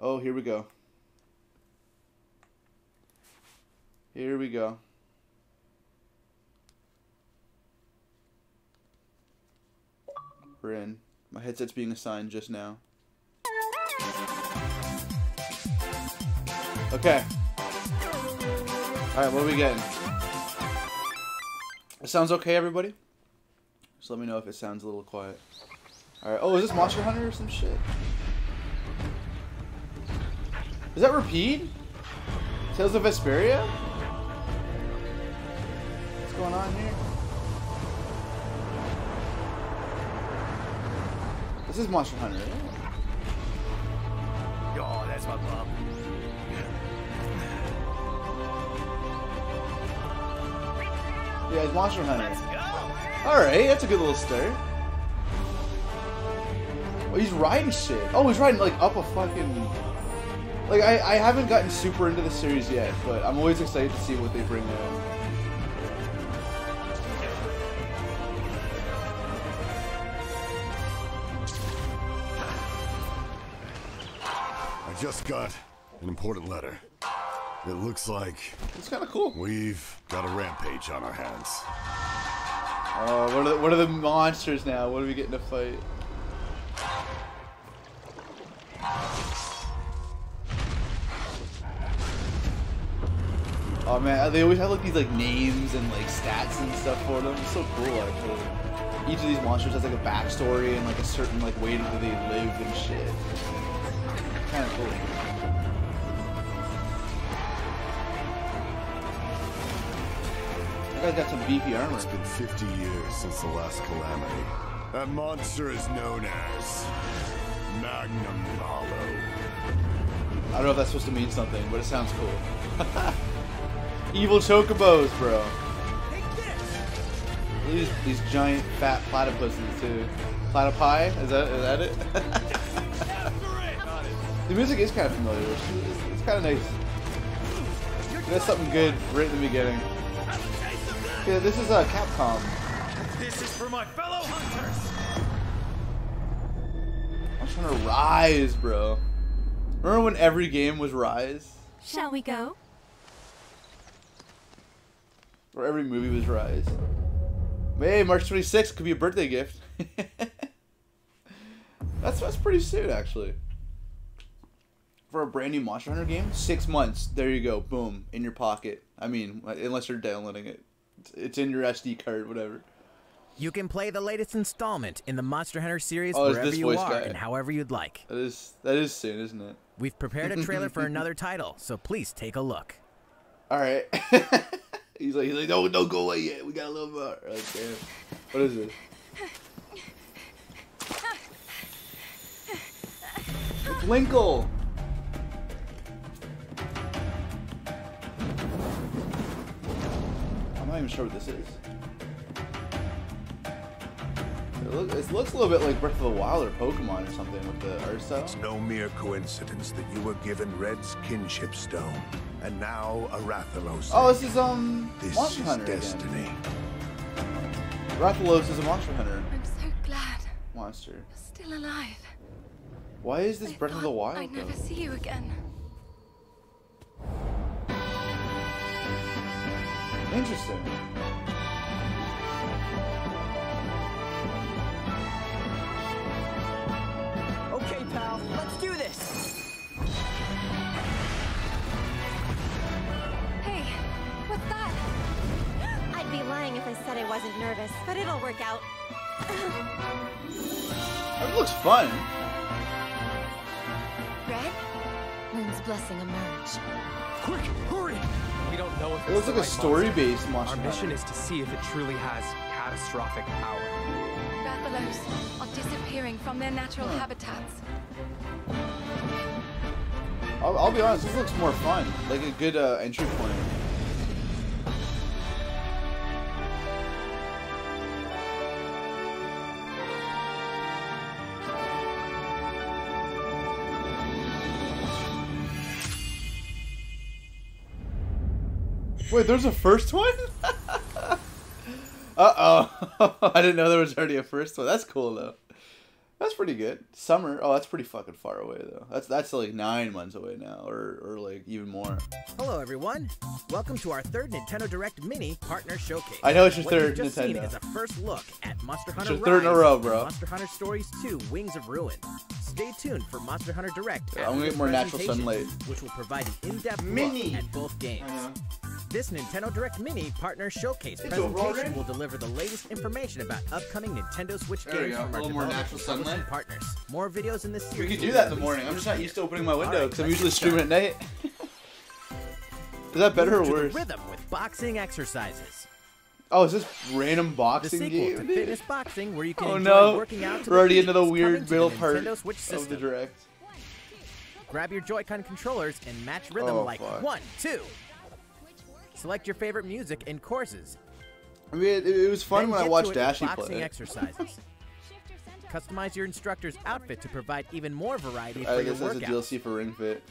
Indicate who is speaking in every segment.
Speaker 1: Oh, here we go. Here we go. We're in. My headset's being assigned just now. Okay. Alright, what are we getting? It sounds okay, everybody? Just let me know if it sounds a little quiet. Alright. Oh, is this Monster Hunter or some shit? Is that Repede? Tales of Vesperia? What's going on here? This is Monster Hunter.
Speaker 2: Oh, that's my bum.
Speaker 1: Yeah, it's Monster Hunter. Alright, that's a good little start. Oh, he's riding shit. Oh, he's riding like up a fucking. Like I, I haven't gotten super into the series yet, but I'm always excited to see what they bring out.
Speaker 3: I just got an important letter. It looks like
Speaker 1: It's kind of cool.
Speaker 3: we've got a rampage on our hands.
Speaker 1: Oh, what are the, what are the monsters now? What are we getting to fight? Oh man, they always have like these like names and like stats and stuff for them. It's so cool actually. Each of these monsters has like a backstory and like a certain like way that they live and shit. Kind of cool. That guy's got some beefy armor.
Speaker 3: It's been 50 years since the last calamity. That monster is known as Magnum Hollow.
Speaker 1: I don't know if that's supposed to mean something, but it sounds cool. Evil chocobos, bro. These these giant fat platypuses too. Platypi? Is that is that it? the music is kind of familiar. It's, it's, it's kind of nice. That's something good right in the beginning. Yeah, this is a uh, Capcom.
Speaker 2: This is for my fellow hunters.
Speaker 1: I'm trying to Rise, bro. Remember when every game was Rise?
Speaker 4: Shall we go?
Speaker 1: Or every movie was Rise. Hey, March 26th could be a birthday gift. that's that's pretty soon, actually. For a brand new Monster Hunter game, six months. There you go, boom, in your pocket. I mean, unless you're downloading it, it's, it's in your SD card, whatever.
Speaker 5: You can play the latest installment in the Monster Hunter series
Speaker 1: Oh,
Speaker 5: wherever you are
Speaker 1: guy.
Speaker 5: and however you'd like.
Speaker 1: That is that is soon, isn't it?
Speaker 5: We've prepared a trailer for another title, so please take a look.
Speaker 1: All right. he's like, he's like, no, don't go away yet. We got a little more. Like, damn. What is this? It's Winkle. I'm not even sure what this is. It, look, it looks a little bit like Breath of the Wild or Pokemon or something with the art style.
Speaker 6: It's no mere coincidence that you were given Red's kinship stone, and now a Rathalos.
Speaker 1: Oh, this is um
Speaker 6: This
Speaker 1: Monster
Speaker 6: is
Speaker 1: Hunter
Speaker 6: destiny.
Speaker 1: again. Rathalos is a Monster Hunter
Speaker 4: I'm so glad
Speaker 1: monster.
Speaker 4: you're still alive.
Speaker 1: Why is this
Speaker 4: I
Speaker 1: Breath of the
Speaker 4: thought
Speaker 1: Wild
Speaker 4: I'd
Speaker 1: though?
Speaker 4: never see you again.
Speaker 1: Interesting.
Speaker 7: I wasn't nervous, but it'll work out.
Speaker 1: That looks fun.
Speaker 4: Red? Moon's blessing emerge.
Speaker 2: Quick, hurry! We don't know if
Speaker 1: It looks like a story-based
Speaker 2: Our
Speaker 1: Monster
Speaker 2: mission is to see if it truly has catastrophic power.
Speaker 4: Rathalos are disappearing from their natural habitats.
Speaker 1: I'll, I'll be honest, this looks more fun. Like a good uh, entry point. Wait, there's a first one? uh oh. I didn't know there was already a first one. That's cool though. That's pretty good. Summer. Oh, that's pretty fucking far away though. That's that's like nine months away now, or or like even more.
Speaker 5: Hello, everyone. Welcome to our third Nintendo Direct Mini Partner Showcase.
Speaker 1: I know it's your
Speaker 5: what
Speaker 1: third
Speaker 5: you've just Seen is a first look at Monster Hunter
Speaker 1: your third in a row, bro.
Speaker 5: Monster Hunter Stories 2: Wings of Ruin. Stay tuned for Monster Hunter Direct.
Speaker 1: Yeah, I'm gonna get more natural sunlight.
Speaker 5: which will provide an in-depth
Speaker 1: Mini.
Speaker 5: look at both games. This Nintendo Direct Mini Partner Showcase
Speaker 1: It's
Speaker 5: presentation will deliver the latest information about upcoming Nintendo Switch
Speaker 1: There we
Speaker 5: games
Speaker 1: go.
Speaker 5: from
Speaker 1: A
Speaker 5: our
Speaker 1: little more natural
Speaker 5: and
Speaker 1: sunlight.
Speaker 5: partners. More videos in this series.
Speaker 1: We could do that in the morning. I'm just not used to opening my window because I'm usually streaming at night. Is that better or
Speaker 5: the
Speaker 1: worse?
Speaker 5: Rhythm with boxing exercises.
Speaker 1: Oh, is this random
Speaker 5: The
Speaker 1: boxing
Speaker 5: sequel
Speaker 1: game?
Speaker 5: to? Fitness Boxing, where you can
Speaker 1: Oh no,
Speaker 5: working out. To
Speaker 1: we're already into the
Speaker 5: beat, is coming
Speaker 1: weird
Speaker 5: to the
Speaker 1: middle part of the direct.
Speaker 5: Grab your Joy-Con controllers and match rhythm
Speaker 1: Oh,
Speaker 5: like
Speaker 1: fuck.
Speaker 5: one, two. Select your favorite music and courses.
Speaker 1: I mean, it, it was fun
Speaker 5: Then
Speaker 1: when I watched Dashy
Speaker 5: boxing
Speaker 1: play.
Speaker 5: exercises. Customize your instructor's outfit to provide even more variety for
Speaker 1: I
Speaker 5: your
Speaker 1: guess that's a. DLC for Ring Fit.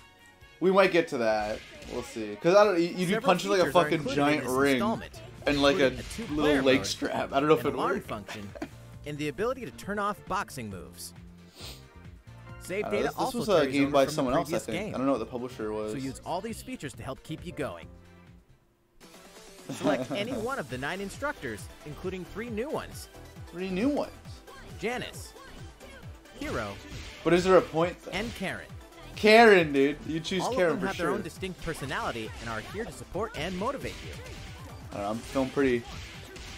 Speaker 1: We might get to that. We'll see. Cause I don't. You, you do punching like a fucking giant
Speaker 5: in
Speaker 1: ring and like a
Speaker 5: two-player
Speaker 1: little leg strap. I don't know if it works.
Speaker 5: function, and the ability to turn off boxing moves. Save
Speaker 1: don't know,
Speaker 5: data
Speaker 1: this, this
Speaker 5: also
Speaker 1: was uh,
Speaker 5: a
Speaker 1: game by someone else, I think.
Speaker 5: game.
Speaker 1: I don't know what the publisher was.
Speaker 5: So use all these features to help keep you going. Select any one of the nine instructors, including three new ones:
Speaker 1: Three new ones.
Speaker 5: Janice, Hero,
Speaker 1: But is there a point? Though?
Speaker 5: and Karen.
Speaker 1: Karen, dude, you choose
Speaker 5: All
Speaker 1: Karen
Speaker 5: of them
Speaker 1: for
Speaker 5: have their
Speaker 1: sure.
Speaker 5: own distinct personality and are here to support and motivate you.
Speaker 1: Know, I'm feeling pretty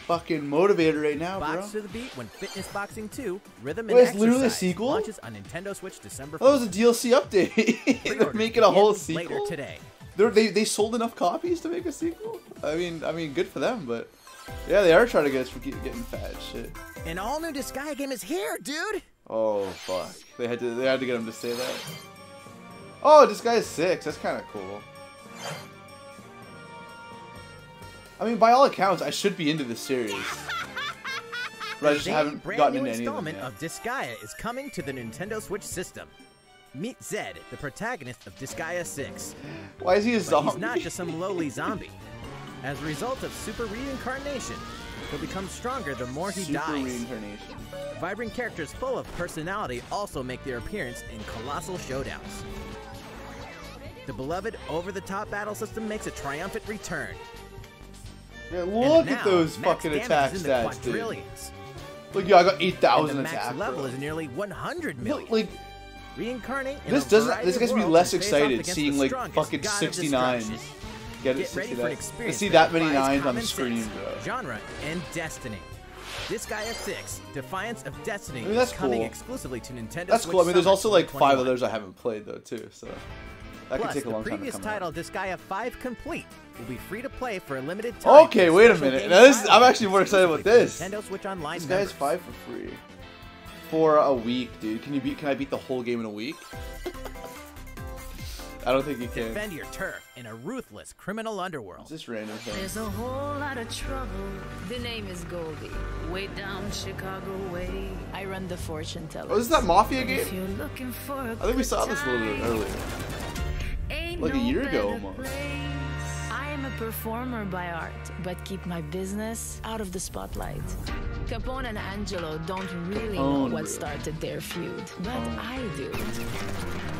Speaker 1: fucking motivated right now, bro.
Speaker 5: Box to the beat when Fitness Boxing 2, Rhythm
Speaker 1: Wait,
Speaker 5: and
Speaker 1: it's literally a sequel?
Speaker 5: launches on Nintendo Switch December oh,
Speaker 1: That was a DLC update. They're making a whole
Speaker 5: begin later today.
Speaker 1: They're, they they sold enough copies to make a sequel. I mean, I mean, good for them, but yeah, they are trying to get us for keep getting fat shit.
Speaker 5: An all new Disgaea game is here, dude!
Speaker 1: Oh fuck, they had to they had to get him to say that. Oh, is six. That's kind of cool. I mean, by all accounts, I should be into this series, but I just haven't gotten into any of
Speaker 5: installment
Speaker 1: yet.
Speaker 5: of Disgaea is coming to the Nintendo Switch system. Meet Zed, the protagonist of Disgaea 6.
Speaker 1: Why is he a
Speaker 5: But
Speaker 1: zombie?
Speaker 5: he's not just some lowly zombie. As a result of super reincarnation, he'll become stronger the more he
Speaker 1: Super
Speaker 5: dies.
Speaker 1: reincarnation.
Speaker 5: Vibrant characters full of personality also make their appearance in colossal showdowns. The beloved over-the-top battle system makes a triumphant return.
Speaker 1: Yeah, look
Speaker 5: now,
Speaker 1: at those fucking attack
Speaker 5: is in the
Speaker 1: stats, dude. Look, yeah, I got eight
Speaker 5: And the max level
Speaker 1: bro.
Speaker 5: is nearly 100 million.
Speaker 1: Look, like
Speaker 5: Reincarnate
Speaker 1: this doesn't. This gets me less
Speaker 5: and face off
Speaker 1: excited seeing like fucking
Speaker 5: god
Speaker 1: 69s. Get
Speaker 5: Get ready
Speaker 1: 69.
Speaker 5: for an
Speaker 1: To
Speaker 5: experience
Speaker 1: see that many nines on
Speaker 5: common
Speaker 1: screen,
Speaker 5: sense,
Speaker 1: bro.
Speaker 5: Genre and destiny. This guy at six, Defiance of Destiny,
Speaker 1: I mean, that's
Speaker 5: is coming
Speaker 1: cool.
Speaker 5: exclusively to Nintendo
Speaker 1: That's
Speaker 5: Switch
Speaker 1: cool. I mean, there's also like five others I haven't played though too, so that
Speaker 5: Plus,
Speaker 1: could take a long
Speaker 5: the
Speaker 1: time to
Speaker 5: previous title,
Speaker 1: out.
Speaker 5: Disgaea 5 Complete, will be free to play for a limited time.
Speaker 1: Okay, wait a minute. Now this- I'm actually more excited about this.
Speaker 5: Nintendo Switch Online
Speaker 1: This guy's five for free for a week, dude. Can you beat? Can I beat the whole game in a week? I don't think you can.
Speaker 5: Defend your turf in a ruthless criminal underworld.
Speaker 1: It's just random thing.
Speaker 8: There's a whole lot of trouble. The name is Goldie. Way down Chicago way. I run the fortune teller.
Speaker 1: Oh, is that Mafia game?
Speaker 8: If
Speaker 1: game?
Speaker 8: you're looking for a
Speaker 1: I think we saw this a little bit earlier. Like a year ago, almost.
Speaker 8: I am a performer by art, but keep my business out of the spotlight. Capone and Angelo don't really know
Speaker 1: Capone.
Speaker 8: what started their feud, but oh. I do.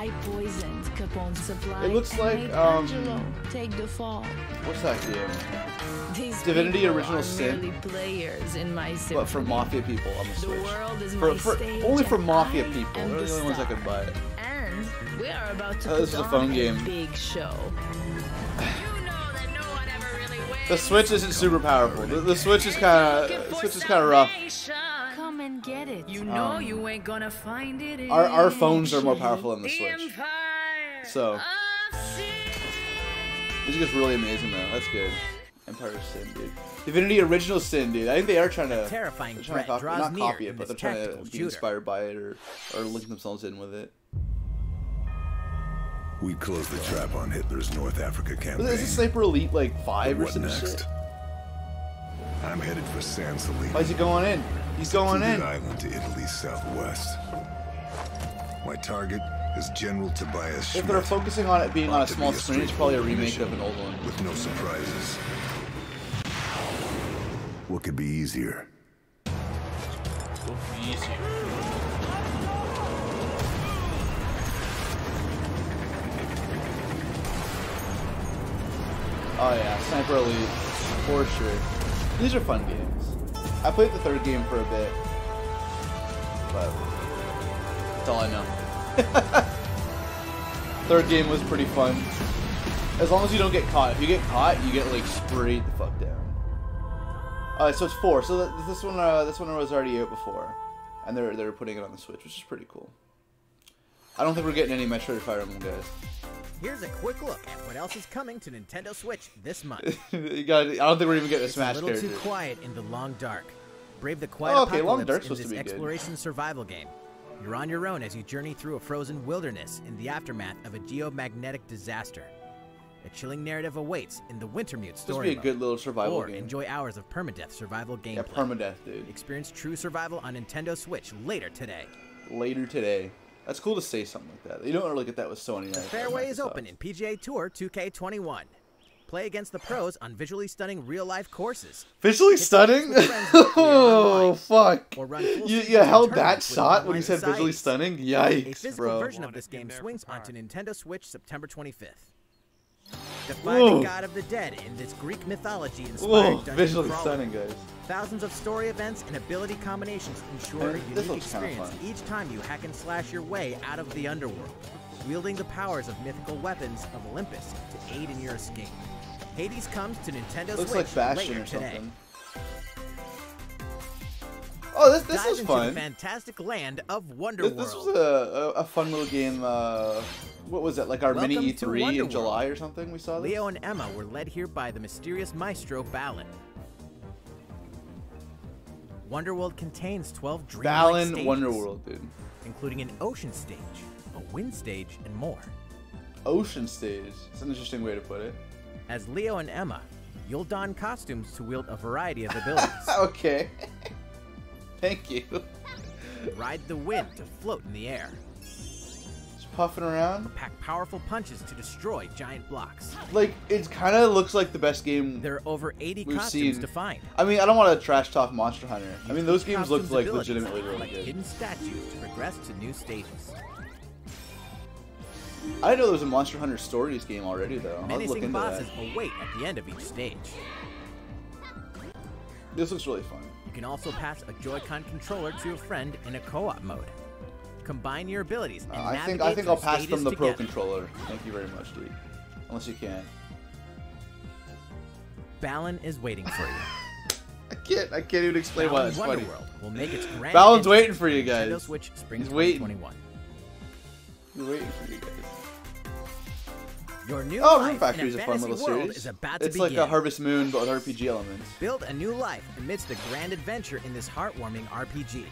Speaker 8: I poisoned Capone's supply.
Speaker 1: It looks like, um,
Speaker 8: Angelo take the fall.
Speaker 1: What's that game?
Speaker 8: These
Speaker 1: Divinity Original Sin?
Speaker 8: players in my
Speaker 1: But for. Mafia people on the
Speaker 8: The
Speaker 1: Switch.
Speaker 8: world is
Speaker 1: For,
Speaker 8: my
Speaker 1: for
Speaker 8: stage
Speaker 1: only for Mafia
Speaker 8: I
Speaker 1: people. They're the
Speaker 8: the
Speaker 1: only ones that can buy it.
Speaker 8: And we are about to
Speaker 1: Oh, this is a phone game.
Speaker 8: big show. You know that no one ever really wins.
Speaker 1: The Switch isn't super powerful. The, the Switch is kind of Switch is kind of rough.
Speaker 8: Come and get it. You know
Speaker 1: Um,
Speaker 8: you ain't gonna find it. In
Speaker 1: Our our phones are more powerful than the
Speaker 8: the
Speaker 1: Switch. So
Speaker 8: this Sin.
Speaker 1: music is really amazing though. That's good. Empire of Sin, dude. Divinity Original Sin, dude. I think they are trying to
Speaker 5: Terrifying
Speaker 1: they're trying to copy, not copy it, but they're trying to be
Speaker 5: shooter.
Speaker 1: inspired by it or or link themselves in with it.
Speaker 3: We closed the trap on Hitler's North Africa campaign.
Speaker 1: Is this Sniper Elite like five or
Speaker 3: what
Speaker 1: some
Speaker 3: next?
Speaker 1: shit?
Speaker 3: I'm headed for San Celini.
Speaker 1: Why's he going in? He's going in.
Speaker 3: island to Italy, southwest. My target is General Tobias Schmidt.
Speaker 1: If they're focusing on it being on a small screen, it's probably a remake of an old one.
Speaker 3: With no surprises. What could be easier? What could be easier?
Speaker 1: Oh yeah, sniper elite, for sure. These are fun games. I played the third game for a bit, but that's all I know. third game was pretty fun. As long as you don't get caught. If you get caught, you get like sprayed the fuck down. Alright, so it's four. So th- this one, uh, this one was already out before, and they're they're putting it on the Switch, which is pretty cool. I don't think we're getting any Metroid Fire Emblem guys.
Speaker 5: Here's a quick look at what else is coming to Nintendo Switch this month.
Speaker 1: you got. I don't think we're even getting a
Speaker 5: it's
Speaker 1: Smash
Speaker 5: a little
Speaker 1: character.
Speaker 5: too quiet in the long dark. Brave the quiet
Speaker 1: Oh, okay, Long Dark's
Speaker 5: in
Speaker 1: supposed
Speaker 5: this
Speaker 1: to be good.
Speaker 5: exploration survival game. You're on your own as you journey through a frozen wilderness in the aftermath of a geomagnetic disaster. A chilling narrative awaits in the Wintermute
Speaker 1: This
Speaker 5: story
Speaker 1: be a good little survival
Speaker 5: or
Speaker 1: game.
Speaker 5: enjoy hours of permadeath survival gameplay.
Speaker 1: Yeah, permadeath, dude.
Speaker 5: Experience true survival on Nintendo Switch later today.
Speaker 1: Later today. That's cool to say something like that. You don't really get that with Sony.
Speaker 5: The fairway is open in PGA Tour 2K21. Play against the pros on visually stunning real-life courses.
Speaker 1: Visually
Speaker 5: Hit
Speaker 1: stunning?
Speaker 5: with friends locally or
Speaker 1: oh, fuck.
Speaker 5: Or run full
Speaker 1: You, you held that shot when you said visually
Speaker 5: societies.
Speaker 1: stunning?
Speaker 5: A
Speaker 1: Yikes,
Speaker 5: physical
Speaker 1: bro.
Speaker 5: version of this game swings onto. Nintendo Switch September 25th. Defy
Speaker 1: Whoa.
Speaker 5: the god of the dead in this Greek mythology inspired
Speaker 1: Whoa,
Speaker 5: dungeon
Speaker 1: visually
Speaker 5: crawler.
Speaker 1: stunning, guys.
Speaker 5: Thousands of story events and ability combinations ensure a unique experience each time you hack and slash your way out of the underworld, wielding the powers of mythical weapons of Olympus to aid in your escape. Hades comes to Nintendo
Speaker 1: Looks
Speaker 5: Switch
Speaker 1: like
Speaker 5: later
Speaker 1: or
Speaker 5: today.
Speaker 1: something. Oh, this, this
Speaker 5: Dive
Speaker 1: was
Speaker 5: into
Speaker 1: fun.
Speaker 5: the fantastic land of
Speaker 1: This,
Speaker 5: Wonderworld.
Speaker 1: this was a, a, a fun little game. Uh, what was it? Like our mini
Speaker 5: Welcome to
Speaker 1: E3 in. July or something? We saw this?
Speaker 5: Leo and Emma were led here by the mysterious maestro Balan. Wonderworld contains 12 dreamlike
Speaker 1: Balan
Speaker 5: stages,
Speaker 1: Wonderworld, dude.
Speaker 5: including an ocean stage, a wind stage, and more.
Speaker 1: Ocean stage. It's an interesting way to put it.
Speaker 5: As Leo and Emma, you'll don costumes to wield a variety of abilities.
Speaker 1: okay. Thank you.
Speaker 5: Ride the wind to float in the air.
Speaker 1: Just puffing around.
Speaker 5: Pack powerful punches to destroy giant blocks.
Speaker 1: Like, it kind of looks like the best game
Speaker 5: There are over 80
Speaker 1: we've
Speaker 5: costumes
Speaker 1: seen.
Speaker 5: to find.
Speaker 1: I mean, I don't want to trash talk Monster Hunter. I mean, those games look like legitimately really
Speaker 5: like
Speaker 1: good.
Speaker 5: hidden statues to progress to new stages.
Speaker 1: I didn't know there was a Monster Hunter Stories game already, though. I'll look
Speaker 5: Menacing
Speaker 1: into
Speaker 5: bosses
Speaker 1: that.
Speaker 5: await at the end of each stage.
Speaker 1: This looks really fun.
Speaker 5: You can also pass a Joy-Con controller to a friend in a co-op mode. Combine your abilities and
Speaker 1: Uh, I think I think I'll pass them the Pro controller. Thank you very much, dude. Unless you can.
Speaker 5: Balan is waiting for you.
Speaker 1: I can't. I can't even explain why
Speaker 5: Balan
Speaker 1: it's funny.
Speaker 5: Wonderworld will make its grand Balan's
Speaker 1: waiting for you
Speaker 5: Nintendo
Speaker 1: guys.
Speaker 5: Switch Spring
Speaker 1: He's waiting.
Speaker 5: 2021.
Speaker 1: He's waiting for you guys.
Speaker 5: Your new
Speaker 1: Oh, Rune Factory is
Speaker 5: a
Speaker 1: fun little
Speaker 5: world
Speaker 1: series.
Speaker 5: is about to
Speaker 1: It's
Speaker 5: begin.
Speaker 1: like a Harvest Moon, but with RPG elements.
Speaker 5: Build a new life amidst a grand adventure in this heartwarming RPG.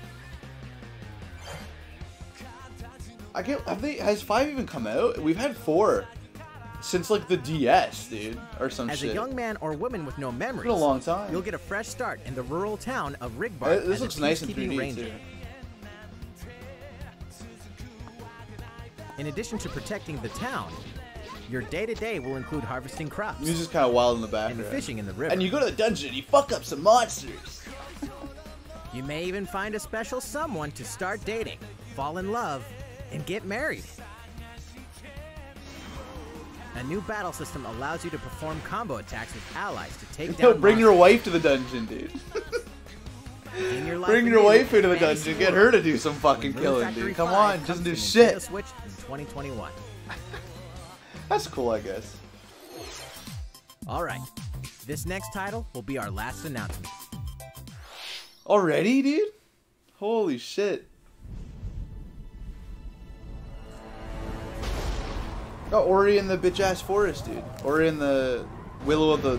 Speaker 1: I get. Have they? Has five even come out? We've had four since like the DS, dude, or some shit.
Speaker 5: As
Speaker 1: shit.
Speaker 5: a young man or woman with no memories, it's
Speaker 1: been a long time.
Speaker 5: You'll get a fresh start in the rural town of Rigbarth.
Speaker 1: Uh, this looks nice in
Speaker 5: peacekeeping
Speaker 1: 3D
Speaker 5: ranger.
Speaker 1: too.
Speaker 5: In addition to protecting the town, your day-to-day will include harvesting crops
Speaker 1: Music's kind of wild in the background.
Speaker 5: and fishing in the river.
Speaker 1: And you go to the dungeon you fuck up some monsters.
Speaker 5: You may even find a special someone to start dating, fall in love, and get married. A new battle system allows you to perform combo attacks with allies to take down
Speaker 1: bring your wife to the dungeon, dude.
Speaker 5: Your
Speaker 1: Bring your wife into the dungeon. Get her to do some fucking killing, dude. Come on,
Speaker 5: just
Speaker 1: do shit.
Speaker 5: Switch in 2021.
Speaker 1: That's cool, I guess.
Speaker 5: All right, this next title will be our last announcement.
Speaker 1: Already, dude? Holy shit. Oh, Ori in the bitch ass forest, dude. Ori in the Willow of the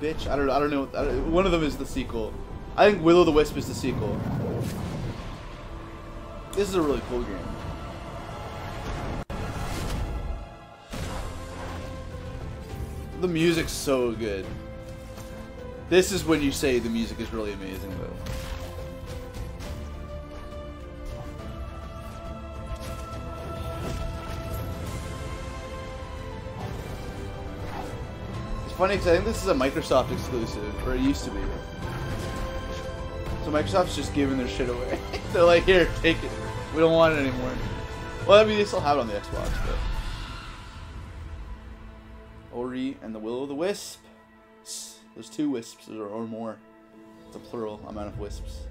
Speaker 1: bitch. I don't. I don't know. I don't, one of them is the sequel. I think Willow the Wisp is the sequel. This is a really cool game. The music's so good. This is when you say the music is really amazing, though. Funny because I think this is a Microsoft exclusive, or it used to be. So Microsoft's just giving their shit away. They're like, here, take it. We don't want it anymore. Well, I mean, they still have it on the Xbox, but. Ori and the Will of the Wisp. There's two wisps or, or more. It's a plural amount of wisps.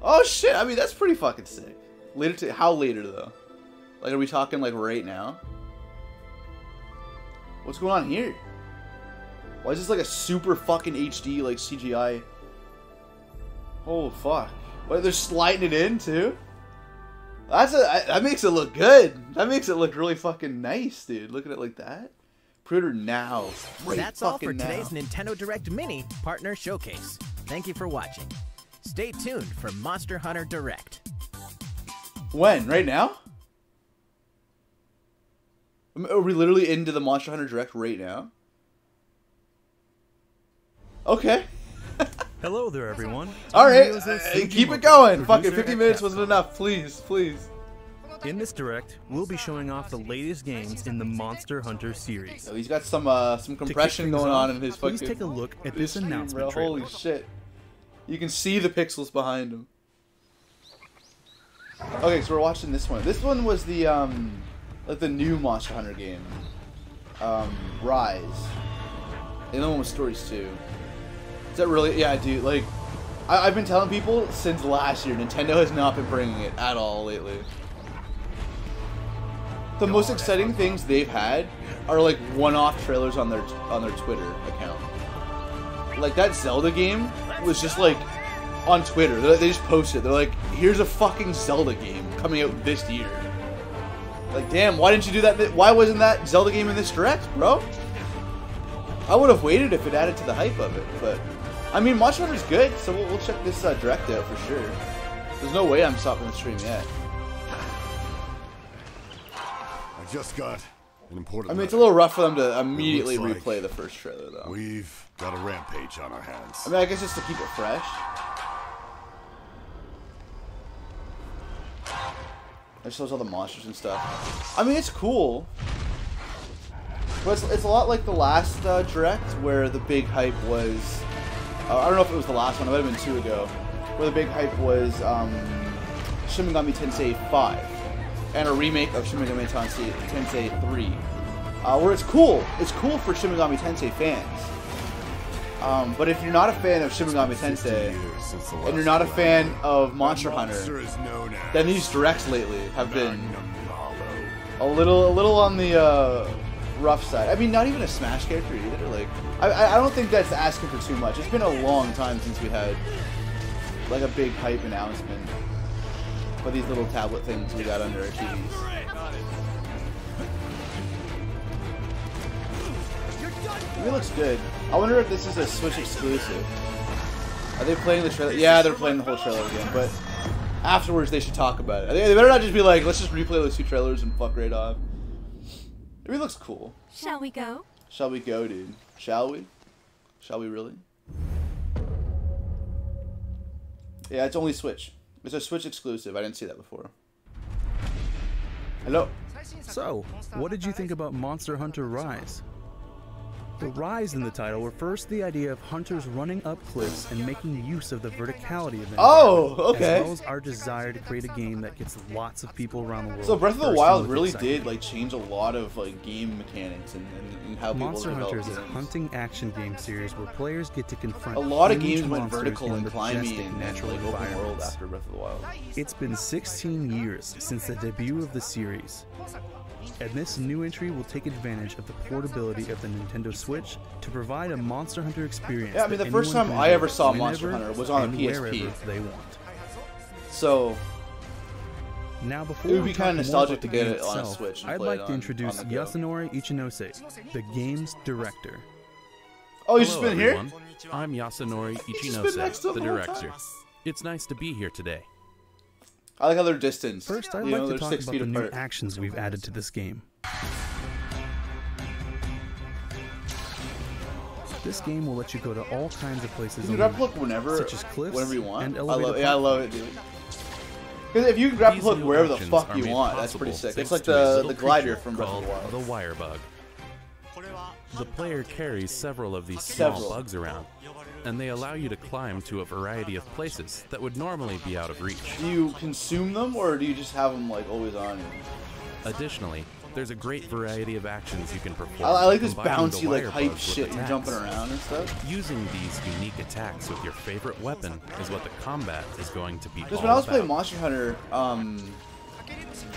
Speaker 1: Oh shit! I mean, that's pretty fucking sick. Later to how later though? Like, are we talking like right now? What's going on here? Why is this like a super fucking HD like CGI? Oh fuck! Wait, they're sliding it in too. That's a that makes it look good. That makes it look really fucking nice, dude. Look at it like that. Pre-order now. Right
Speaker 5: That's all for
Speaker 1: now.
Speaker 5: today's Nintendo Direct Mini Partner Showcase. Thank you for watching. Stay tuned for Monster Hunter Direct.
Speaker 1: When? Right now? Are we literally into the Monster Hunter Direct right now? Okay.
Speaker 9: Hello there, everyone.
Speaker 1: All right. Uh, keep it going. Fucking 50 minutes wasn't enough. Please, please.
Speaker 9: In this direct, we'll be showing off the latest games in the Monster Hunter series.
Speaker 1: So he's got some uh, some compression going on in his fucking.
Speaker 9: please take a look at this announcement trailer.
Speaker 1: Holy shit! You can see the pixels behind him. Okay, so we're watching this one. This one was the um, like the new Monster Hunter game, um, Rise. And the one was stories too. Is that really? Yeah, dude. Like, I, I've been telling people since last year, Nintendo has not been bringing it at all lately. The most exciting things they've had are like one-off trailers on their on their Twitter account. Like that Zelda game was just like on Twitter. They they just posted. They're like, "Here's a fucking Zelda game coming out this year." Like, damn, why didn't you do that? Why wasn't that Zelda game in this direct, bro? I would have waited if it added to the hype of it, but I mean, Monster Hunter's good, so we'll, we'll check this uh, direct out for sure. There's no way I'm stopping the stream yet.
Speaker 3: I just got an important.
Speaker 1: I mean, it's a little rough for them to immediately
Speaker 3: like
Speaker 1: replay the first trailer, though.
Speaker 3: We've got a rampage on our hands.
Speaker 1: I mean, I guess just to keep it fresh. It shows all the monsters and stuff. I mean, it's cool. But it's, it's a lot like the last uh, direct, where the big hype was. Uh, I don't know if it was the last one. It might have been two ago, where the big hype was um, Shin Megami Tensei 5 and a remake of Shin Megami Tensei, Tensei 3. Uh, where it's cool. It's cool for Shin Megami Tensei fans. Um, but if you're not a fan of Shin Megami Tensei,
Speaker 3: Years since the
Speaker 1: and you're not a fan of Monster Hunter,
Speaker 3: is known as
Speaker 1: then these directs lately have been a little, a little on the uh, rough side. I mean, not even a Smash character either. Like, I, I don't think that's asking for too much. It's been a long time since we had like a big hype announcement for these little tablet things we got under our TVs. It looks good. I wonder if this is a Switch exclusive. Are they playing the trailer? Yeah, they're playing the whole trailer again, but afterwards they should talk about it. They they better not just be like, let's just replay those two trailers and fuck right off. It really looks cool.
Speaker 4: Shall we go?
Speaker 1: Shall we go, dude? Shall we? Shall we really? Yeah, it's only Switch. It's a Switch exclusive. I didn't see that before. Hello.
Speaker 9: So, what did you think about Monster Hunter Rise? The rise in the title refers to the idea of hunters running up cliffs and making use of the verticality of the
Speaker 1: Oh, okay.
Speaker 9: As well as our desire to create a game that gets lots of people around the world.
Speaker 1: So Breath of the Wild really
Speaker 9: excitement.
Speaker 1: did like change a lot of like game mechanics and, and, and how people
Speaker 9: Monster Hunter is a hunting action game series where players get to confront
Speaker 1: A lot of games went vertical and climbing and
Speaker 9: natural
Speaker 1: like open world after Breath of the Wild.
Speaker 9: It's been 16 years since the debut of the series, and this new entry will take advantage of the portability of the Nintendo Switch to provide a Monster Hunter experience.
Speaker 1: Yeah, I mean, the first time I ever saw Monster Hunter was on a PSP.
Speaker 9: wherever they want.
Speaker 1: So
Speaker 9: Now, before
Speaker 1: It would
Speaker 9: we
Speaker 1: be
Speaker 9: talk
Speaker 1: kinda nostalgic to
Speaker 9: the
Speaker 1: get
Speaker 9: game
Speaker 1: it on a
Speaker 9: itself,
Speaker 1: Switch and
Speaker 9: I'd
Speaker 1: play it
Speaker 9: like to introduce
Speaker 1: on the go.
Speaker 9: Yasunori Ichinose, the game's director.
Speaker 1: Oh, he's
Speaker 10: Hello,
Speaker 1: just been here?
Speaker 10: I'm Yasunori
Speaker 1: just been next
Speaker 10: Ichinose, the
Speaker 1: the
Speaker 10: director.
Speaker 1: time.
Speaker 10: It's nice to be here today.
Speaker 1: I like how they're distanced.
Speaker 9: First, I'd
Speaker 1: you
Speaker 9: like
Speaker 1: know,
Speaker 9: to talk
Speaker 1: six
Speaker 9: about
Speaker 1: feet
Speaker 9: the new
Speaker 1: apart.
Speaker 9: actions we've added to this game. This game will let you go to all kinds of places
Speaker 1: You can
Speaker 9: the
Speaker 1: grab hook whenever,
Speaker 9: such as cliffs
Speaker 1: whenever you want.
Speaker 9: and
Speaker 1: I
Speaker 9: elevated
Speaker 1: love, yeah, I love it, dude. Because if you can grab
Speaker 10: These
Speaker 1: hook wherever the fuck you want, that's pretty sick. It's
Speaker 10: thanks
Speaker 1: like the the glider from Breath of the Wild.
Speaker 10: The wire bug. The player carries several of these
Speaker 1: Several.
Speaker 10: small bugs around, and they allow you to climb to a variety of places that would normally be out of reach.
Speaker 1: Do you consume them or do you just have them like always on you?
Speaker 10: Additionally, There's a great variety of actions you can perform.
Speaker 1: I, I like this bouncy, like hype shit and jumping around and stuff.
Speaker 10: Using these unique attacks with your favorite weapon is what the combat is going to be
Speaker 1: Because when I was
Speaker 10: about.
Speaker 1: playing Monster Hunter, um,
Speaker 9: Thanks to the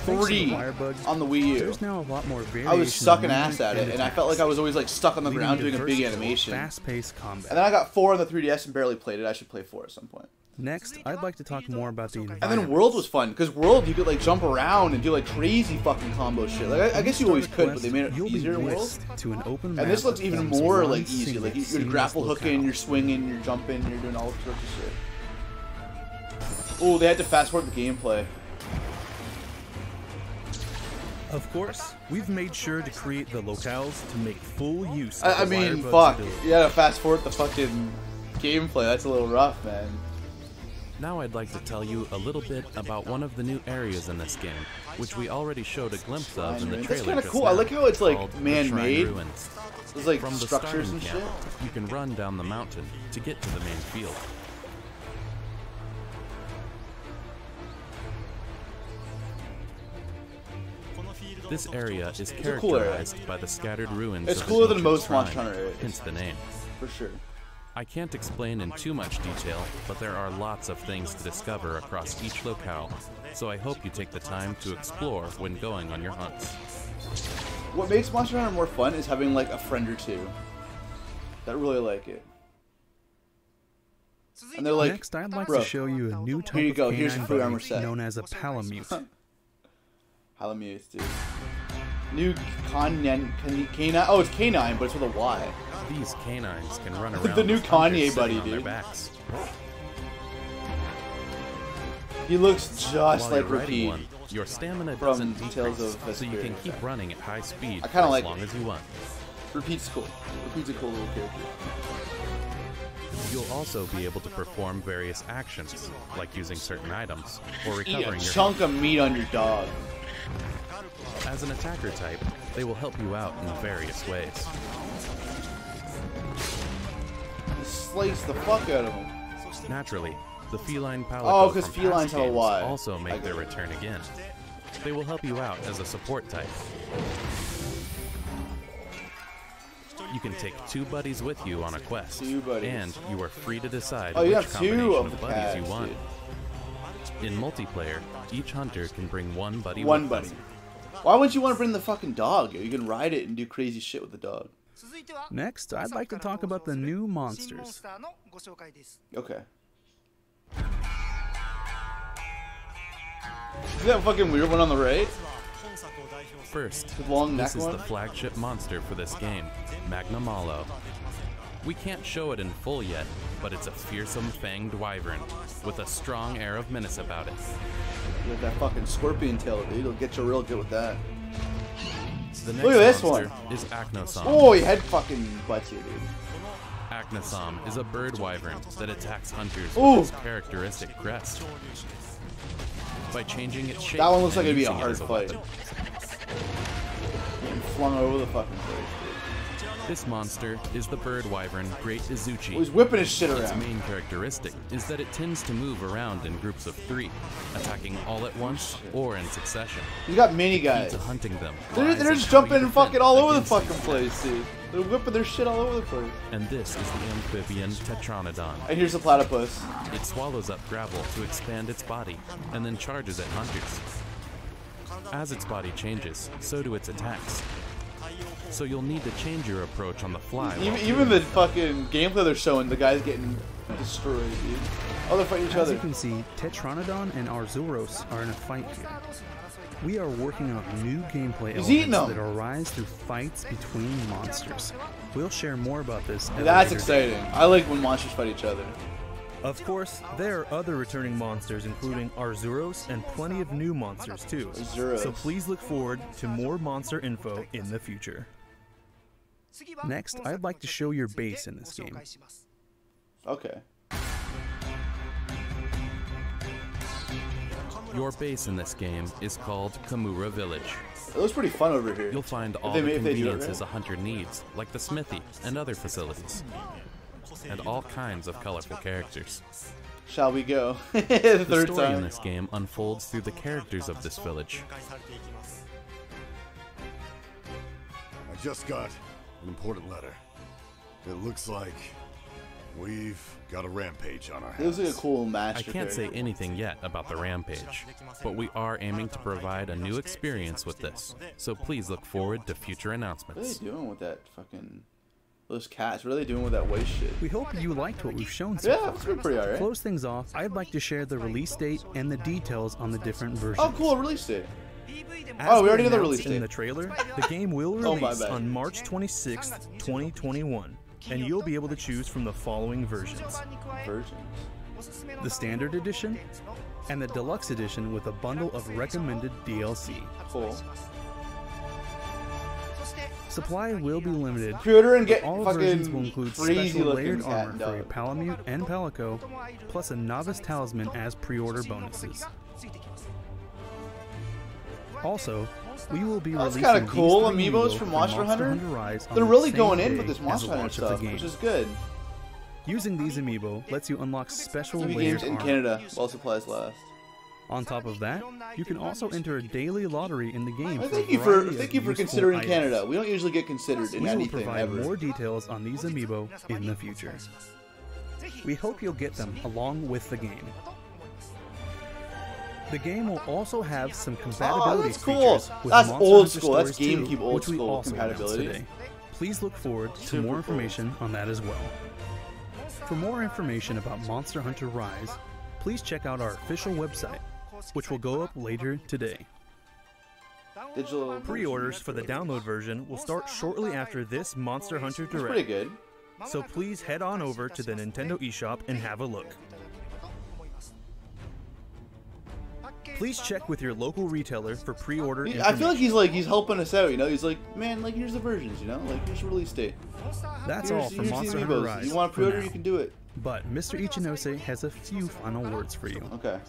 Speaker 1: three on the Wii U,
Speaker 9: now a lot more
Speaker 1: I was
Speaker 9: in
Speaker 1: sucking ass at it, and I felt like I was always like stuck on the ground doing a big animation.
Speaker 9: Fast-paced combat.
Speaker 1: And then I got four on the 3DS and barely played it. I should play four at some point.
Speaker 9: Next, I'd like to talk more about the
Speaker 1: And then. World was fun because World you could like jump around and do like crazy fucking combo shit. Like I, I guess you always could, but they made it easier World.
Speaker 9: to an open
Speaker 1: And this looks even more like easy. Like you- you're grapple hooking, you're swinging, you're jumping, you're doing all sorts of shit. Oh, they had to fast forward the gameplay.
Speaker 11: Of course, we've made sure to create the locales to make full use of
Speaker 1: I, I
Speaker 11: the
Speaker 1: mean, fuck.
Speaker 11: ability.
Speaker 1: You gotta fast forward the fucking gameplay. That's a little rough, man.
Speaker 10: Now I'd like to tell you a little bit about one of the new areas in this game, which we already showed a glimpse of in the
Speaker 1: Shrine
Speaker 10: trailer.
Speaker 1: Ruins. That's kinda
Speaker 10: just
Speaker 1: cool. I like how it's, like, man-made.
Speaker 10: Shrine
Speaker 1: There's, like,
Speaker 10: From the
Speaker 1: structures
Speaker 10: starting
Speaker 1: and
Speaker 10: camp, You can run down the mountain to get to the main field. This area is
Speaker 1: It's a cool
Speaker 10: characterized by the scattered ruins.
Speaker 1: It's
Speaker 10: of
Speaker 1: cooler
Speaker 10: an
Speaker 1: than most
Speaker 10: shrine,
Speaker 1: Monster Hunter areas.
Speaker 10: Hence the name.
Speaker 1: For sure.
Speaker 10: I can't explain in too much detail, but there are lots of things to discover across each locale, so I hope you take the time to explore when going on your hunts.
Speaker 1: What makes Monster Hunter more fun is having like a friend or two that really like it. And they're like,
Speaker 9: Next, I'd like
Speaker 1: bro,
Speaker 9: to show you a new type
Speaker 1: Here you
Speaker 9: of
Speaker 1: go. Here's
Speaker 9: canine
Speaker 1: your free armor set.
Speaker 9: known as a palamute.
Speaker 1: Halamute, dude. New Kanye, canine. Oh, it's canine, but it's with a Y.
Speaker 10: These canines can run around. The new
Speaker 1: Kanye buddy, dude.
Speaker 10: backs.
Speaker 1: He looks just
Speaker 10: While
Speaker 1: like Repede.
Speaker 10: one, your stamina
Speaker 1: from Tales
Speaker 10: decrease,
Speaker 1: of
Speaker 10: so you can keep running at high speed
Speaker 1: I kinda
Speaker 10: as
Speaker 1: like
Speaker 10: long
Speaker 1: it.
Speaker 10: as you want.
Speaker 1: Repede's cool. Repede's a cool little character.
Speaker 10: You'll also be able to perform various actions, like using certain items or recovering Eat
Speaker 1: a
Speaker 10: your
Speaker 1: chunk of meat on your dog.
Speaker 10: As an attacker type, they will help you out in various ways.
Speaker 1: Slice the fuck out of him.
Speaker 10: Naturally, the feline palico
Speaker 1: Oh, 'cause
Speaker 10: from
Speaker 1: felines
Speaker 10: past
Speaker 1: have a
Speaker 10: also make their return again. They will help you out as a support type. You can take two buddies with you on a quest,
Speaker 1: Two buddies.
Speaker 10: and you are free to decide
Speaker 1: Oh,
Speaker 10: which combination
Speaker 1: of the
Speaker 10: buddies you want. In multiplayer, each hunter can bring one buddy
Speaker 1: One
Speaker 10: with
Speaker 1: buddy.
Speaker 10: them.
Speaker 1: Why wouldn't you want to bring the fucking dog? You can ride it and do crazy shit with the dog.
Speaker 9: Next, I'd like to talk about the new monsters.
Speaker 1: Okay. Is that fucking weird one on the right?
Speaker 10: First,
Speaker 1: long
Speaker 10: this is
Speaker 1: one?
Speaker 10: the flagship monster for this game, Magnamalo. We can't show it in full yet, but it's a fearsome fanged wyvern with a strong air of menace about it.
Speaker 1: With that fucking scorpion tail, dude. It'll get you real good with that.
Speaker 10: The next
Speaker 1: Look at this one.
Speaker 10: is Aknosom.
Speaker 1: Oh, he had fucking butts here, dude.
Speaker 10: Aknosom is a bird wyvern that attacks hunters
Speaker 1: Ooh.
Speaker 10: with its characteristic crest. By changing its shape,
Speaker 1: That one looks like it'd be a hard fight. Getting flung over the fucking place,
Speaker 10: This monster is the bird wyvern Great Izuchi.
Speaker 1: Oh, he's whipping his shit around.
Speaker 10: Its main characteristic is that it tends to move around in groups of three, attacking all at once or in succession.
Speaker 1: He's got mini
Speaker 10: Key
Speaker 1: guys.
Speaker 10: to hunting them.
Speaker 1: They're, they're just jumping and fucking all over the fucking place, dude. They're whipping their shit all over the place.
Speaker 10: And this is the amphibian Tetranadon.
Speaker 1: And here's the platypus.
Speaker 10: It swallows up gravel to expand its body, and then charges at hunters. As its body changes, so do its attacks. So you'll need to change your approach on the fly.
Speaker 1: Even, even the fucking gameplay they're showing, the guy's getting destroyed, dude. Oh, they're fighting each
Speaker 9: As
Speaker 1: other.
Speaker 9: you can see, Tetranadon and Arzuros are in a fight here. We are working on new gameplay
Speaker 1: He's
Speaker 9: elements that arise through fights between monsters. We'll share more about this. at
Speaker 1: That's exciting. I like when monsters fight each other.
Speaker 11: Of course, there are other returning monsters, including Arzuros and plenty of new monsters too.
Speaker 1: Arzuros.
Speaker 11: So please look forward to more monster info in the future.
Speaker 9: Next, I'd like to show your base in this game.
Speaker 1: Okay.
Speaker 10: Your base in this game is called Kamura Village.
Speaker 1: It looks pretty fun over here.
Speaker 10: You'll find all
Speaker 1: they
Speaker 10: the
Speaker 1: ma- if they do it
Speaker 10: conveniences
Speaker 1: right.
Speaker 10: a hunter needs, like the smithy and other facilities. And all kinds of colorful characters.
Speaker 1: Shall we go? the
Speaker 10: The
Speaker 1: third
Speaker 10: story in this game unfolds through the characters of this village.
Speaker 3: I just got an important letter. It looks like we've got a rampage on our
Speaker 1: It was
Speaker 3: hands.
Speaker 1: like a cool
Speaker 10: match.
Speaker 1: I
Speaker 10: can't say anything yet about the Rampage, but we are aiming to provide a new experience with this, so please look forward to future announcements.
Speaker 1: What are they doing with that fucking those cats? What are they doing with that waste shit?
Speaker 9: We hope you liked what we've shown so
Speaker 1: Yeah,
Speaker 9: far.
Speaker 1: it's been pretty
Speaker 9: To
Speaker 1: alright.
Speaker 9: close things off, I'd like to share the release date and the details on the different versions.
Speaker 1: Oh, cool! Release date.
Speaker 9: As
Speaker 1: Oh, we already know the
Speaker 9: announced
Speaker 1: release
Speaker 9: In the trailer, the game will
Speaker 1: Oh,
Speaker 9: release
Speaker 1: bad.
Speaker 9: on March 26th, 2021, and you'll be able to choose from the following versions:
Speaker 1: Versions.
Speaker 9: the Standard Edition and the Deluxe Edition with a bundle of recommended DLC.
Speaker 1: Cool.
Speaker 9: Supply will be limited.
Speaker 1: Pre-order and get
Speaker 9: all versions will include
Speaker 1: crazy
Speaker 9: special layered armor for a. Palamute and Palico, plus a novice talisman as pre-order bonuses. Also, we will be
Speaker 1: That's
Speaker 9: releasing
Speaker 1: kind of
Speaker 9: these
Speaker 1: cool. Amiibos
Speaker 9: amiibo
Speaker 1: from Monster Hunter.
Speaker 9: Rise on
Speaker 1: They're
Speaker 9: the
Speaker 1: really
Speaker 9: same
Speaker 1: going in with this Monster Hunter
Speaker 9: the
Speaker 1: stuff,
Speaker 9: game.
Speaker 1: which is good.
Speaker 9: Using these amiibo lets you unlock special
Speaker 1: TV games in
Speaker 9: armor.
Speaker 1: Canada while supplies last.
Speaker 9: On top of that, you can also enter a daily lottery in the game.
Speaker 1: Well,
Speaker 9: for
Speaker 1: thank you for thank you for considering
Speaker 9: items.
Speaker 1: Canada. We don't usually get considered in
Speaker 9: We will
Speaker 1: anything
Speaker 9: provide
Speaker 1: ever.
Speaker 9: more details on these amiibo in the future. We hope you'll get them along with the game. The game will also have some ah, compatibility
Speaker 1: Oh, that's cool.
Speaker 9: features with
Speaker 1: That's
Speaker 9: Monster
Speaker 1: old
Speaker 9: Hunter
Speaker 1: school. That's
Speaker 9: Stories 2,
Speaker 1: GameCube old
Speaker 9: which we
Speaker 1: school
Speaker 9: also
Speaker 1: compatibility.
Speaker 9: Today. Please look forward to
Speaker 1: Super
Speaker 9: more
Speaker 1: cool.
Speaker 9: information on that as well. For more information about Monster Hunter Rise, please check out our official website, which will go up later today.
Speaker 1: Digital
Speaker 11: Pre-orders for the download version will start shortly after this Monster Hunter
Speaker 1: That's
Speaker 11: Direct.
Speaker 1: pretty good.
Speaker 11: So please head on over to the Nintendo eShop and have a look. Please check with your local retailer for pre-order
Speaker 1: I feel like he's like he's helping us out. You know, he's like, man, like here's the versions. You know, like here's the release date.
Speaker 9: That's
Speaker 1: Here's-
Speaker 9: all for Monster Hunter
Speaker 1: amiibos.
Speaker 9: Rise.
Speaker 1: You want to
Speaker 9: for
Speaker 1: pre-order? You can do it.
Speaker 9: But Mr. Ichinose has a few final words for you.
Speaker 1: Okay.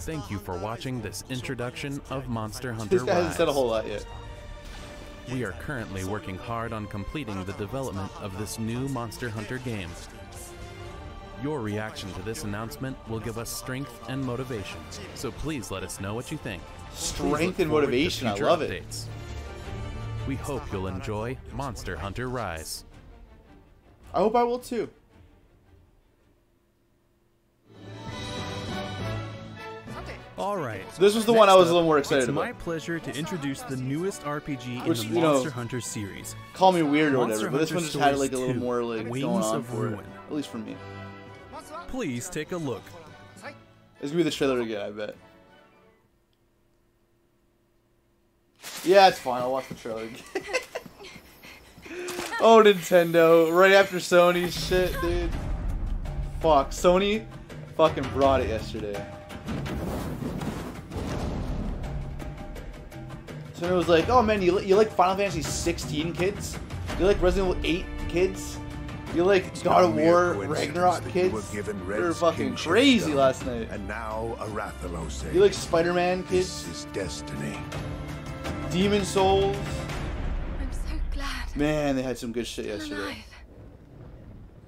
Speaker 10: Thank you for watching this introduction of Monster Hunter
Speaker 1: This guy hasn't said a whole lot yet.
Speaker 10: We are currently working hard on completing the development of this new Monster Hunter game. Your reaction to this announcement will give us strength and motivation, so please let us know what you think.
Speaker 1: Strength and motivation, I
Speaker 10: future
Speaker 1: love it.
Speaker 10: We hope you'll enjoy Monster Hunter Rise.
Speaker 1: I hope I will too.
Speaker 9: All right.
Speaker 1: This was the one I was
Speaker 9: Next
Speaker 1: a little more
Speaker 9: up,
Speaker 1: excited
Speaker 9: it's
Speaker 1: about.
Speaker 9: my pleasure to introduce the newest RPG
Speaker 1: Which,
Speaker 9: in the
Speaker 1: you know,
Speaker 9: Monster Hunter series.
Speaker 1: Call me weird or
Speaker 9: Monster
Speaker 1: whatever, but this
Speaker 9: Hunter
Speaker 1: one just had like a little more like
Speaker 9: Wings
Speaker 1: going on
Speaker 9: of
Speaker 1: for it. At least for me.
Speaker 9: Please take a look.
Speaker 1: It's gonna be the trailer again, I bet. Yeah, it's fine. I'll watch the trailer again. oh, Nintendo! Right after Sony's shit, dude. Fuck, Sony fucking brought it yesterday. Sony was like, "Oh man, you you like Final Fantasy 16 kids? You like Resident Evil 8 kids? You like God of War
Speaker 6: coincidence
Speaker 1: Ragnarok
Speaker 6: kids? you
Speaker 1: kids?
Speaker 6: were given
Speaker 1: They were fucking crazy
Speaker 6: stone,
Speaker 1: last night.
Speaker 6: And now a Rathalos.
Speaker 1: You like Spider-Man kids?
Speaker 6: This is destiny.
Speaker 1: Demon Souls?
Speaker 4: I'm so glad
Speaker 1: Man, they had some good shit yesterday.
Speaker 4: alive.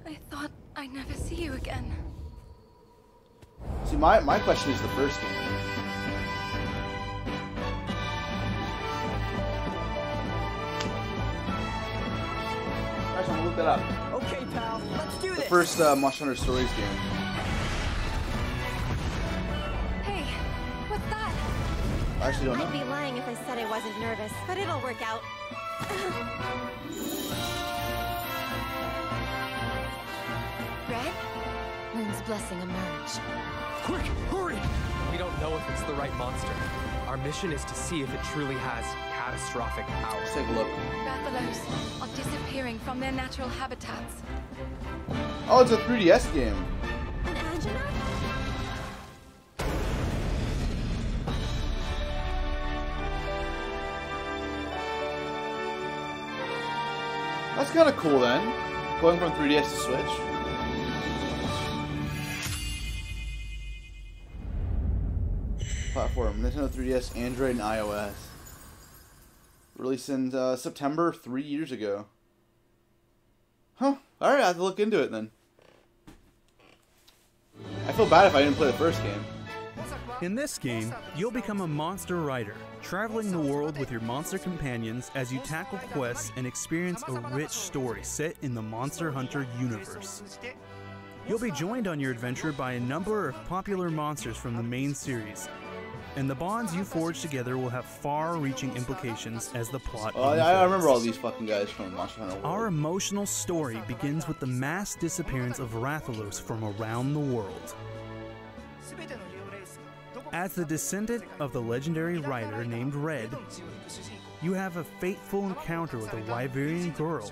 Speaker 4: I thought I'd never see you again.
Speaker 1: See, my, my question is the first game. Actually, I'm gonna look that up. First uh, Monster Hunter Stories game.
Speaker 4: Hey, what's that?
Speaker 1: I actually don't know.
Speaker 7: I'd be lying if I said I wasn't nervous, but it'll work out.
Speaker 4: Red?
Speaker 8: Moon's blessing emerge.
Speaker 2: Quick, hurry! We don't know if it's the right monster. Our mission is to see if it truly has catastrophic power.
Speaker 1: Let's take a look.
Speaker 4: Rathalos are disappearing from their natural habitats.
Speaker 1: Oh, it's a 3DS game. That's kind of cool then. Going from 3DS to Switch. Platform Nintendo 3DS, Android, and iOS. Released in uh, September three years ago. Huh. Alright, I have to look into it then. I feel bad if I didn't play the first game.
Speaker 9: In this game, you'll become a monster rider, traveling the world with your monster companions as you tackle quests and experience a rich story set in the Monster Hunter universe. You'll be joined on your adventure by a number of popular monsters from the main series, and the bonds you forge together will have far-reaching implications as the plot
Speaker 1: Oh, I, I
Speaker 9: unfolds.
Speaker 1: remember all these fucking guys from Monster Hunter World.
Speaker 9: Our emotional story begins with the mass disappearance of Rathalos from around the world. As the descendant of the legendary rider named Red, you have a fateful encounter with a Wyverian girl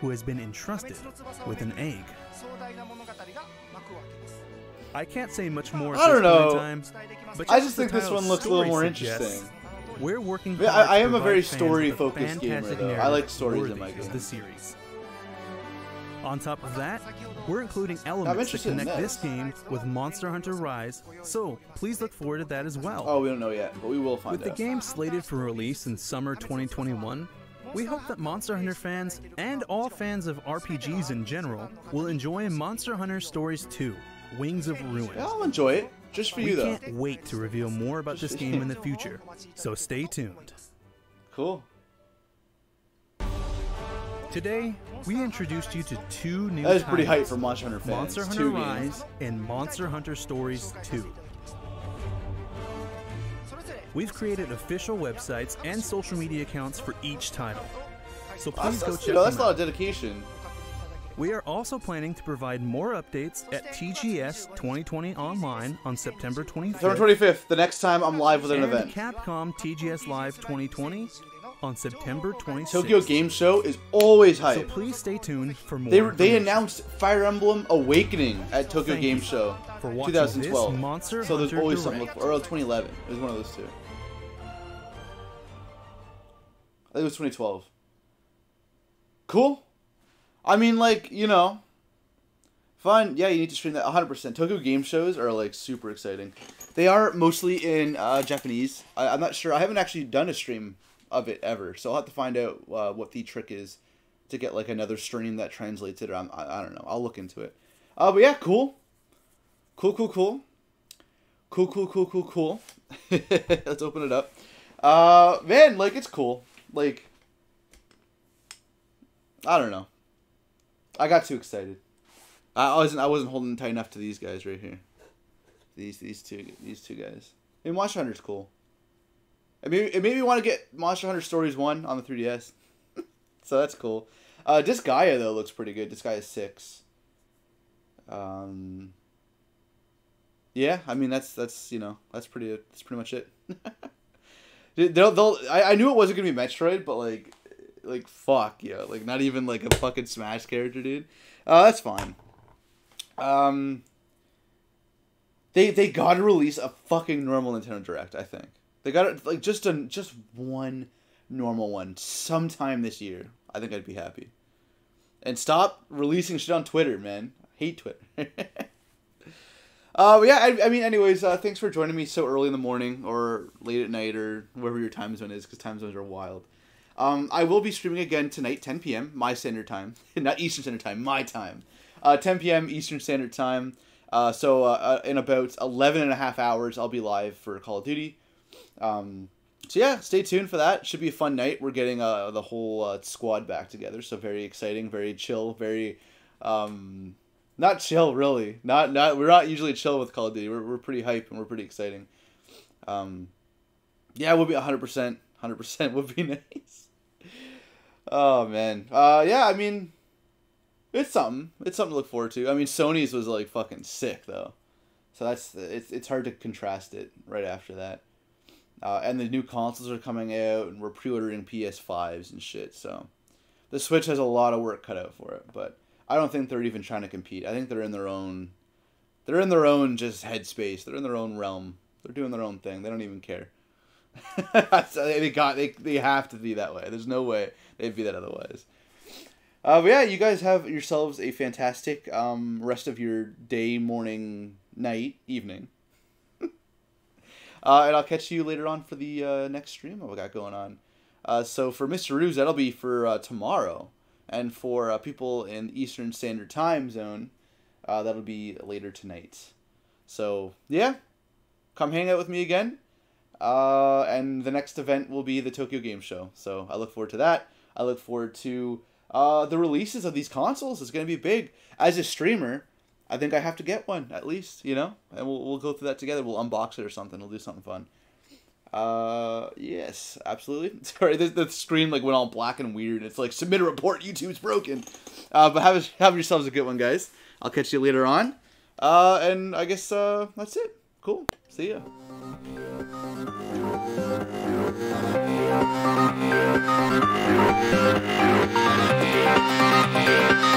Speaker 9: who has been entrusted with an egg. I can't say much more
Speaker 1: I don't
Speaker 9: this point in
Speaker 1: know.
Speaker 9: time, but
Speaker 1: I
Speaker 9: just
Speaker 1: think this one looks a little more
Speaker 9: suggests,
Speaker 1: interesting.
Speaker 9: We're working
Speaker 1: Yeah, I, I am a very story-focused gamer, though. I like stories in my games.
Speaker 9: the series. On top of that, we're including elements that
Speaker 1: in
Speaker 9: connect
Speaker 1: this.
Speaker 9: this game with Monster Hunter Rise, so please look forward to that as well.
Speaker 1: Oh, we don't know yet, but we will find
Speaker 9: With the
Speaker 1: out.
Speaker 9: game slated for release in summer 2021, we hope that Monster Hunter fans and all fans of RPGs in general will enjoy Monster Hunter Stories 2: Wings of Ruin.
Speaker 1: Yeah, I'll enjoy it. Just for
Speaker 9: we
Speaker 1: you, though.
Speaker 9: can't wait to reveal more about this game in the future, so stay tuned.
Speaker 1: Cool.
Speaker 9: Today, we introduced you to two new
Speaker 1: That is pretty hype for Monster Hunter fans.
Speaker 9: Monster Hunter
Speaker 1: Two
Speaker 9: Rise
Speaker 1: games.
Speaker 9: and Monster Hunter Stories 2. We've created official websites and social media accounts for each title. So
Speaker 1: That's,
Speaker 9: please go
Speaker 1: that's,
Speaker 9: check
Speaker 1: you know, that's a lot of dedication.
Speaker 9: We are also planning to provide more updates at TGS 2020 online on September 25th.
Speaker 1: September 25th, the next time I'm live with an event.
Speaker 9: Capcom TGS Live 2020 on September 26th.
Speaker 1: Tokyo Game Show is always hype.
Speaker 9: So please stay tuned for more.
Speaker 1: They, they announced Fire Emblem Awakening at Tokyo
Speaker 9: Thank
Speaker 1: Game Show
Speaker 9: for
Speaker 1: 2012.
Speaker 9: Monster
Speaker 1: so there's
Speaker 9: Hunter
Speaker 1: always something to
Speaker 9: Direct.
Speaker 1: look for. Or 2011. It was one of those two. I think it was 2012. Cool. I mean, like, you know, fun. Yeah, you need to stream that 100%. Tokyo Game Shows are, like, super exciting. They are mostly in uh, Japanese. I, I'm not sure. I haven't actually done a stream of it ever, so I'll have to find out uh, what the trick is to get, like, another stream that translates it. Or I'm, I, I don't know. I'll look into it. Uh, but yeah, cool. Cool, cool, cool. Cool, cool, cool, cool, cool. Let's open it up. Uh, man, like, it's cool. Like, I don't know. I got too excited. I wasn't. I wasn't holding tight enough to these guys right here. These these two these two guys. I mean, Monster Hunter's cool. It made, it made me want to get Monster Hunter Stories one on the 3DS. so that's cool. Uh, Disgaea though looks pretty good. Disgaea six. Um. Yeah, I mean that's that's you know that's pretty that's pretty much it. they'll, they'll I, I knew it wasn't gonna be Metroid, but like like fuck yeah, like not even like a fucking Smash character, dude. Uh, that's fine. Um, they they gotta release a fucking normal Nintendo Direct. I think they got to like just a just one normal one sometime this year. I think I'd be happy. And stop releasing shit on Twitter, man. I hate Twitter. Uh, yeah, I, I mean, anyways, uh, thanks for joining me so early in the morning or late at night or wherever your time zone is, because time zones are wild. Um, I will be streaming again tonight, 10 p.m. my standard time, not Eastern Standard Time, my time. Uh, 10 p.m. Eastern Standard Time. Uh, so uh, uh, in about 11 and a half hours, I'll be live for Call of Duty. Um, so yeah, stay tuned for that. Should be a fun night. We're getting uh, the whole uh, squad back together, so very exciting, very chill, very um, not chill really. Not not we're not usually chill with Call of Duty. We're we're pretty hype and we're pretty exciting. Um, yeah, we'll be hundred percent. Hundred percent would be nice. Oh man. Uh, yeah. I mean, it's something. It's something to look forward to. I mean, Sony's was like fucking sick though, so that's it's it's hard to contrast it right after that. Uh, and the new consoles are coming out, and we're pre-ordering PS5s and shit. So, the Switch has a lot of work cut out for it, but I don't think they're even trying to compete. I think they're in their own, they're in their own just headspace. They're in their own realm. They're doing their own thing. They don't even care. So they got they they have to be that way. There's no way they'd be that otherwise. Uh, but yeah, you guys have yourselves a fantastic um, rest of your day, morning, night, evening. uh, and I'll catch you later on for the uh, next stream we got going on. Uh, so for Mr. Ruse, that'll be for uh, tomorrow. And for uh, people in Eastern Standard Time Zone, uh, that'll be later tonight. So, yeah, come hang out with me again. Uh, and the next event will be the Tokyo Game Show. So I look forward to that. I look forward to uh, the releases of these consoles. It's going to be big. As a streamer, I think I have to get one at least, you know? And we'll, we'll go through that together. We'll unbox it or something. We'll do something fun. Uh, yes, absolutely. Sorry, the, the screen like went all black and weird. It's like submit a report. YouTube's broken. Uh, but have have yourselves a good one, guys. I'll catch you later on. Uh, and I guess uh, that's it. Cool. See ya.
Speaker 12: Thank you.